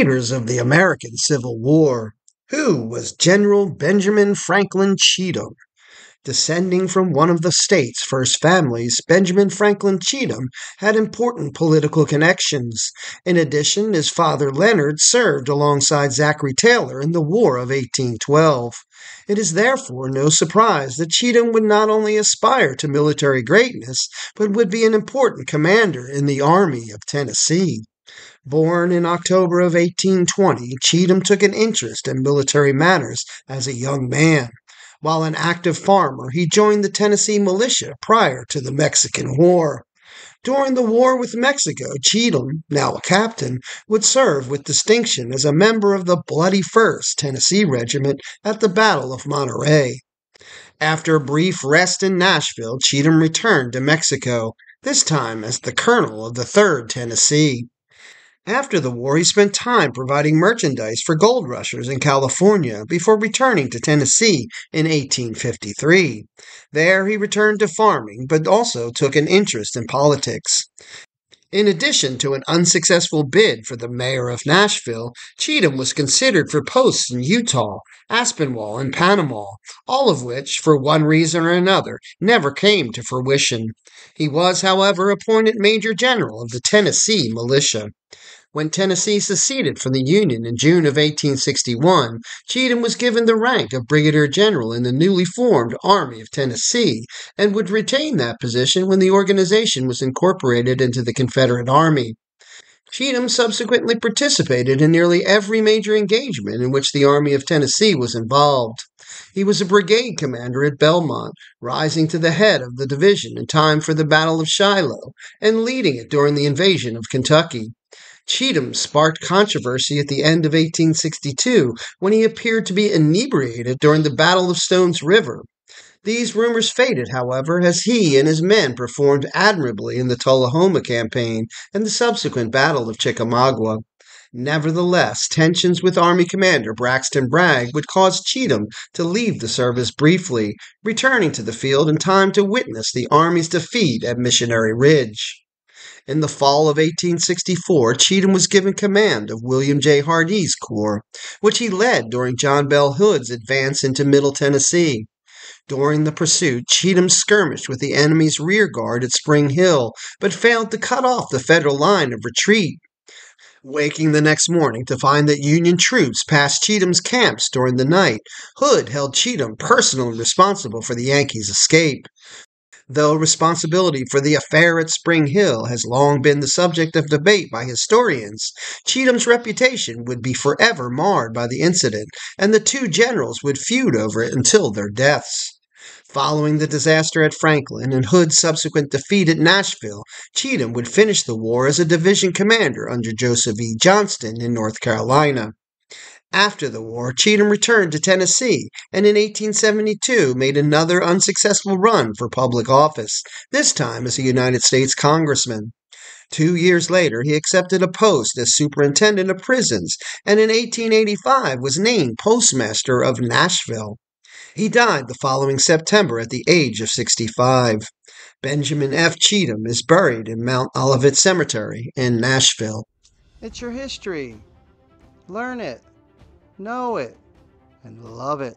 Leaders of the American Civil War. Who was General Benjamin Franklin Cheatham? Descending from one of the state's first families, Benjamin Franklin Cheatham had important political connections. In addition, his father Leonard served alongside Zachary Taylor in the War of 1812. It is therefore no surprise that Cheatham would not only aspire to military greatness, but would be an important commander in the Army of Tennessee. Born in October of 1820, Cheatham took an interest in military matters as a young man. While an active farmer, he joined the Tennessee militia prior to the Mexican War. During the war with Mexico, Cheatham, now a captain, would serve with distinction as a member of the Bloody First Tennessee Regiment at the Battle of Monterrey. After a brief rest in Nashville, Cheatham returned to Mexico, this time as the colonel of the 3rd Tennessee. After the war, he spent time providing merchandise for gold rushers in California before returning to Tennessee in 1853. There, he returned to farming, but also took an interest in politics. In addition to an unsuccessful bid for the mayor of Nashville, Cheatham was considered for posts in Utah, Aspinwall, and Panama, all of which, for one reason or another, never came to fruition. He was, however, appointed Major General of the Tennessee Militia. When Tennessee seceded from the Union in June of 1861, Cheatham was given the rank of Brigadier General in the newly formed Army of Tennessee and would retain that position when the organization was incorporated into the Confederate Army. Cheatham subsequently participated in nearly every major engagement in which the Army of Tennessee was involved. He was a brigade commander at Belmont, rising to the head of the division in time for the Battle of Shiloh and leading it during the invasion of Kentucky. Cheatham sparked controversy at the end of 1862 when he appeared to be inebriated during the Battle of Stones River. These rumors faded, however, as he and his men performed admirably in the Tullahoma campaign and the subsequent Battle of Chickamauga. Nevertheless, tensions with Army Commander Braxton Bragg would cause Cheatham to leave the service briefly, returning to the field in time to witness the Army's defeat at Missionary Ridge. In the fall of 1864, Cheatham was given command of William J. Hardee's Corps, which he led during John Bell Hood's advance into Middle Tennessee. During the pursuit, Cheatham skirmished with the enemy's rear guard at Spring Hill, but failed to cut off the Federal line of retreat. Waking the next morning to find that Union troops passed Cheatham's camps during the night, Hood held Cheatham personally responsible for the Yankees' escape. Though responsibility for the affair at Spring Hill has long been the subject of debate by historians, Cheatham's reputation would be forever marred by the incident, and the two generals would feud over it until their deaths. Following the disaster at Franklin and Hood's subsequent defeat at Nashville, Cheatham would finish the war as a division commander under Joseph E. Johnston in North Carolina. After the war, Cheatham returned to Tennessee and in 1872 made another unsuccessful run for public office, this time as a United States Congressman. Two years later, he accepted a post as superintendent of prisons and in 1885 was named postmaster of Nashville. He died the following September at the age of 65. Benjamin F. Cheatham is buried in Mount Olivet Cemetery in Nashville. It's your history. Learn it know it, and love it.